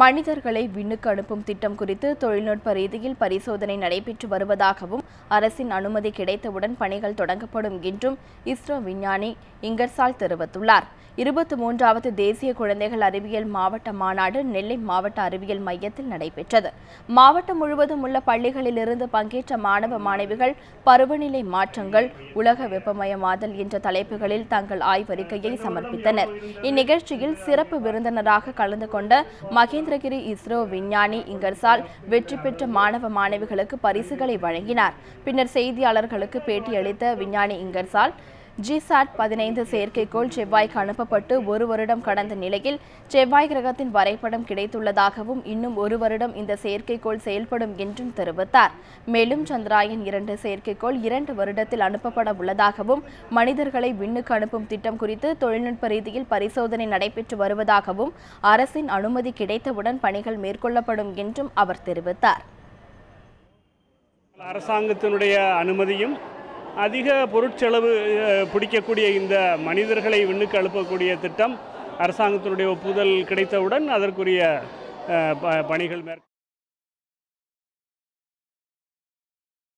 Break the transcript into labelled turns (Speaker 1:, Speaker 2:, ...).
Speaker 1: மனிதர்களை விண்ணுக்கு அனுப்பும் திட்டம் குறித்து தொழில்நுட்ப ரீதியில் பரிசோதனை நடைபெற்று வருவதாகவும் அரசின் அனுமதி கிடைத்தவுடன் பணிகள் தொடங்கப்படும் என்றும் இஸ்ரோ விஞ்ஞானி இங்கர்சால் தெரிவித்துள்ளார். இருபத்தி மூன்றாவது தேசிய குழந்தைகள் அறிவியல் மாவட்ட மாநாடு நெல்லை மாவட்ட அறிவியல் மையத்தில் நடைபெற்றது. மாவட்டம் முழுவதும் உள்ள பள்ளிகளிலிருந்து பங்கேற்ற மாணவ மாணவிகள் பருவநிலை மாற்றங்கள் உலக வெப்பமயமாதல் என்ற தலைப்புகளில் தங்கள் ஆய்வறிக்கையை சமர்ப்பித்தனர். இந்நிகழ்ச்சியில் சிறப்பு விருந்தினராக கலந்து கொண்ட மகேந்திரகிரி இஸ்ரோ விஞ்ஞானி இங்கர்சால் வெற்றி பெற்ற மாணவ மாணவிகளுக்கு பரிசுகளை வழங்கினார். பின்னர் செய்தியாளர்களுக்கு பேட்டியளித்த விஞ்ஞானி இங்கர்சால் ஜிசாட் பதினைந்து செயற்கைக்கோள் செவ்வாய்க்கு அனுப்பப்பட்டு ஒரு வருடம் கடந்த நிலையில் செவ்வாய் கிரகத்தின் வரைபடம் கிடைத்துள்ளதாகவும் இன்னும் ஒரு வருடம் இந்த செயற்கைக்கோள் செயல்படும் என்றும் தெரிவித்தார். மேலும் சந்திராயன் இரண்டு செயற்கைக்கோள் இரண்டு வருடத்தில் அனுப்பப்பட உள்ளதாகவும் மனிதர்களை விண்ணுக்கு அனுப்பும் திட்டம் குறித்து தொழில்நுட்ப ரீதியில் பரிசோதனை நடைபெற்று வருவதாகவும் அரசின் அனுமதி கிடைத்தவுடன் பணிகள் மேற்கொள்ளப்படும் என்றும் அவர் தெரிவித்தார்.
Speaker 2: அரசாங்கத்தினுடைய அனுமதியும் அதிக பொருட்செலவு பிடிக்கக்கூடிய இந்த மனிதர்களை விண்ணுக்கு அனுப்பக்கூடிய திட்டம் அரசாங்கத்தினுடைய ஒப்புதல் கிடைத்தவுடன் அதற்குரிய ப- பணிகள் மேற்கொள்ள